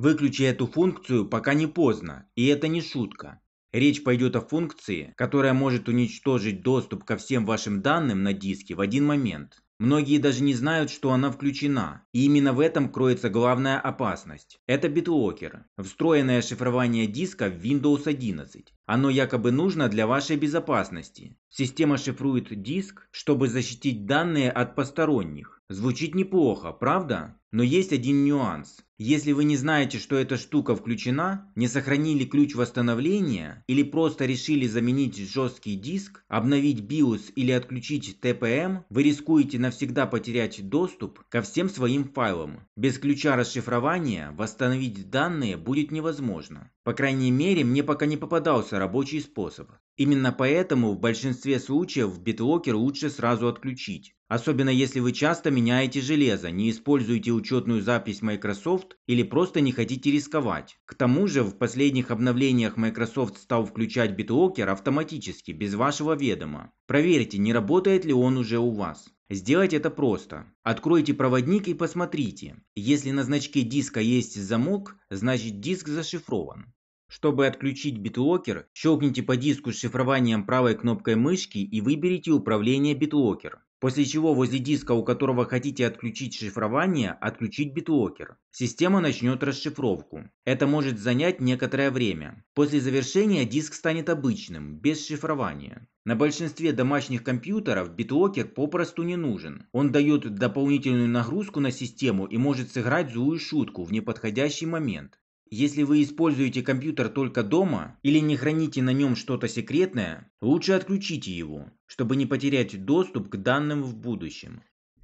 Выключи эту функцию, пока не поздно, и это не шутка. Речь пойдет о функции, которая может уничтожить доступ ко всем вашим данным на диске в один момент. Многие даже не знают, что она включена. И именно в этом кроется главная опасность. Это BitLocker, встроенное шифрование диска в Windows 11. Оно якобы нужно для вашей безопасности. Система шифрует диск, чтобы защитить данные от посторонних. Звучит неплохо, правда? Но есть один нюанс. Если вы не знаете, что эта штука включена, не сохранили ключ восстановления или просто решили заменить жесткий диск, обновить BIOS или отключить TPM, вы рискуете навсегда потерять доступ ко всем своим файлам. Без ключа расшифрования восстановить данные будет невозможно. По крайней мере, мне пока не попадался рабочий способ. Именно поэтому в большинстве случаев BitLocker лучше сразу отключить. Особенно если вы часто меняете железо, не используете учетную запись Microsoft или просто не хотите рисковать. К тому же в последних обновлениях Microsoft стал включать BitLocker автоматически, без вашего ведома. Проверьте, не работает ли он уже у вас. Сделать это просто. Откройте проводник и посмотрите. Если на значке диска есть замок, значит диск зашифрован. Чтобы отключить BitLocker, щелкните по диску с шифрованием правой кнопкой мышки и выберите управление BitLocker. После чего возле диска, у которого хотите отключить шифрование, отключить BitLocker. Система начнет расшифровку. Это может занять некоторое время. После завершения диск станет обычным, без шифрования. На большинстве домашних компьютеров BitLocker попросту не нужен. Он дает дополнительную нагрузку на систему и может сыграть злую шутку в неподходящий момент. Если вы используете компьютер только дома или не храните на нем что-то секретное, лучше отключите его, чтобы не потерять доступ к данным в будущем.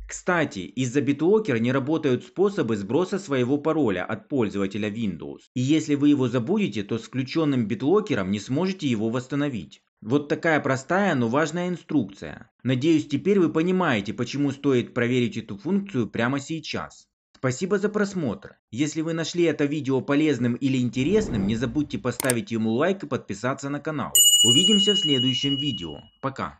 Кстати, из-за BitLocker не работают способы сброса своего пароля от пользователя Windows. И если вы его забудете, то с включенным BitLocker не сможете его восстановить. Вот такая простая, но важная инструкция. Надеюсь, теперь вы понимаете, почему стоит проверить эту функцию прямо сейчас. Спасибо за просмотр. Если вы нашли это видео полезным или интересным, не забудьте поставить ему лайк и подписаться на канал. Увидимся в следующем видео. Пока.